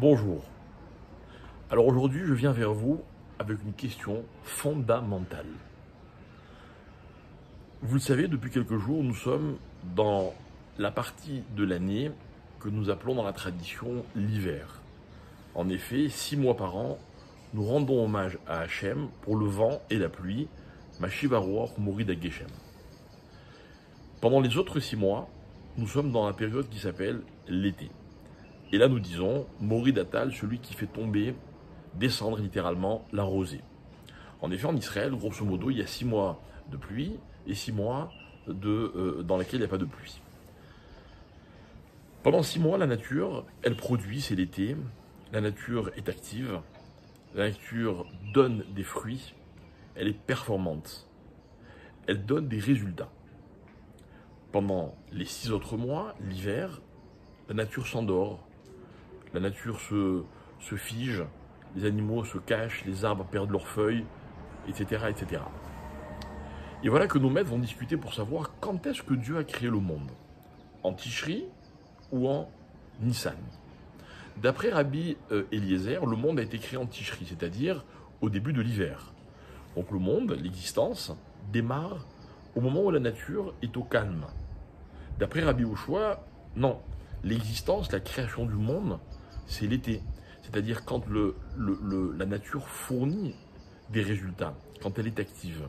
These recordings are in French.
Bonjour. Alors aujourd'hui, je viens vers vous avec une question fondamentale. Vous le savez, depuis quelques jours, nous sommes dans la partie de l'année que nous appelons dans la tradition l'hiver. En effet, six mois par an, nous rendons hommage à Hachem pour le vent et la pluie, Mashivaroor Morid Geshem. Pendant les autres six mois, nous sommes dans la période qui s'appelle l'été. Et là, nous disons Moridatal, celui qui fait tomber, descendre littéralement la rosée. En effet, en Israël, grosso modo, il y a six mois de pluie et six mois de, euh, dans lesquels il n'y a pas de pluie. Pendant six mois, la nature, elle produit, c'est l'été. La nature est active. La nature donne des fruits. Elle est performante. Elle donne des résultats. Pendant les six autres mois, l'hiver, la nature s'endort, la nature se, fige, les animaux se cachent, les arbres perdent leurs feuilles, etc., etc. Et voilà que nos maîtres vont discuter pour savoir quand est-ce que Dieu a créé le monde. En Tishri ou en Nissan. D'après Rabbi euh, Eliezer, le monde a été créé en Tishri, c'est-à-dire au début de l'hiver. Donc le monde, l'existence, démarre au moment où la nature est au calme. D'après Rabbi Ochoa, non. L'existence, la création du monde, c'est l'été. C'est-à-dire quand la nature fournit des résultats, quand elle est active.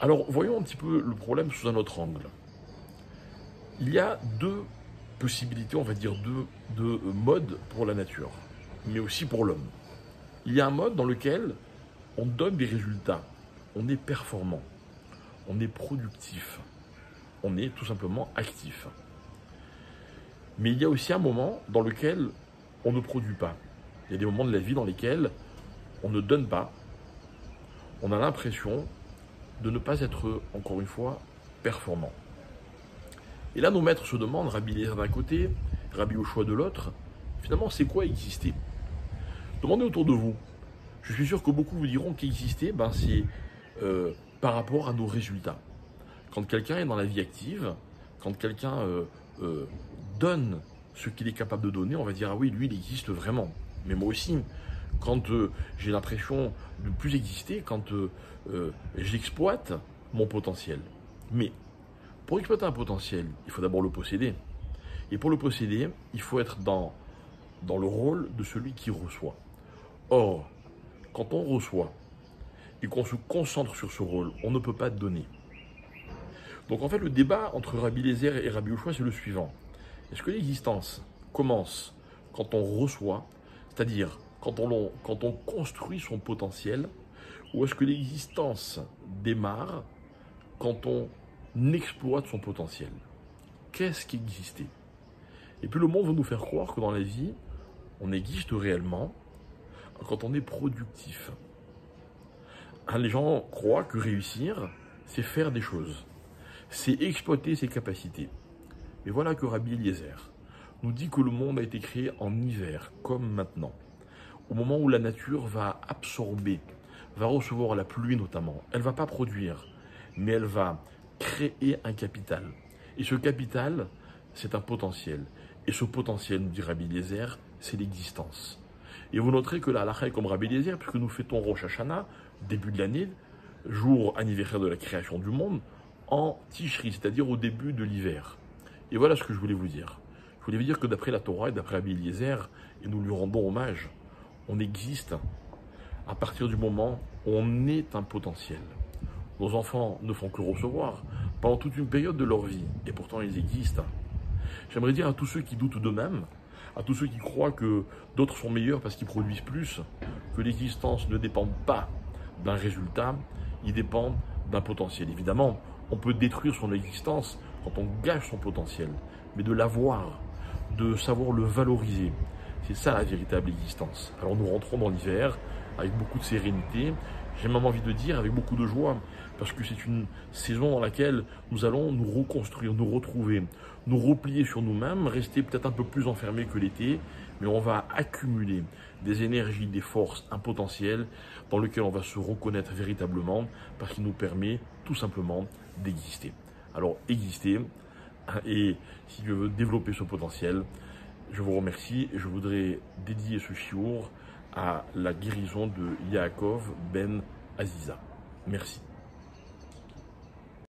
Alors, voyons un petit peu le problème sous un autre angle. Il y a deux possibilités, on va dire deux modes pour la nature, mais aussi pour l'homme. Il y a un mode dans lequel on donne des résultats, on est performant, on est productif, on est tout simplement actif. Mais il y a aussi un moment dans lequel on ne produit pas. Il y a des moments de la vie dans lesquels on ne donne pas. On a l'impression de ne pas être, encore une fois, performant. Et là, nos maîtres se demandent, Rabbi d'un côté, Rabbi au choix de l'autre, finalement, c'est quoi exister? Demandez autour de vous. Je suis sûr que beaucoup vous diront qu'exister, ben, c'est euh, par rapport à nos résultats. Quand quelqu'un est dans la vie active, quand quelqu'un euh, euh, donne ce qu'il est capable de donner, on va dire, ah oui, lui, il existe vraiment. Mais moi aussi, quand euh, j'ai l'impression de plus exister, quand euh, j'exploite mon potentiel. Mais pour exploiter un potentiel, il faut d'abord le posséder. Et pour le posséder, il faut être dans, dans le rôle de celui qui reçoit. Or, quand on reçoit et qu'on se concentre sur ce rôle, on ne peut pas donner. Donc en fait, le débat entre Rabbi Lézer et Rabbi Ochoa, c'est le suivant. Est-ce que l'existence commence quand on reçoit, c'est-à-dire quand on, construit son potentiel, ou est-ce que l'existence démarre quand on exploite son potentiel? Qu'est-ce qui existait? Et puis le monde veut nous faire croire que dans la vie, on existe réellement quand on est productif. Hein, les gens croient que réussir, c'est faire des choses, c'est exploiter ses capacités. Et voilà que Rabbi Eliezer nous dit que le monde a été créé en hiver, comme maintenant. Au moment où la nature va absorber, va recevoir la pluie notamment, elle va pas produire, mais elle va créer un capital. Et ce capital, c'est un potentiel. Et ce potentiel, nous dit Rabbi Eliezer, c'est l'existence. Et vous noterez que la halakha est comme Rabbi Eliezer, puisque nous fêtons Rosh Hashanah, début de l'année, jour anniversaire de la création du monde, en Tishri, c'est-à-dire au début de l'hiver. Et voilà ce que je voulais vous dire. Je voulais vous dire que d'après la Torah et d'après Rabbi Eliezer, et nous lui rendons hommage, on existe à partir du moment où on est un potentiel. Nos enfants ne font que recevoir pendant toute une période de leur vie, et pourtant ils existent. J'aimerais dire à tous ceux qui doutent d'eux-mêmes, à tous ceux qui croient que d'autres sont meilleurs parce qu'ils produisent plus, que l'existence ne dépend pas d'un résultat, il dépend d'un potentiel. Évidemment, on peut détruire son existence quand on gâche son potentiel, mais de l'avoir, de savoir le valoriser. C'est ça la véritable existence. Alors nous rentrons dans l'hiver avec beaucoup de sérénité, j'ai même envie de dire avec beaucoup de joie, parce que c'est une saison dans laquelle nous allons nous reconstruire, nous retrouver, nous replier sur nous-mêmes, rester peut-être un peu plus enfermés que l'été, mais on va accumuler des énergies, des forces, un potentiel dans lequel on va se reconnaître véritablement, parce qu'il nous permet tout simplement d'exister. Alors exister, hein, et si je veux développer ce potentiel, Je vous remercie et je voudrais dédier ce chiour à la guérison de Yaakov ben Aziza. Merci.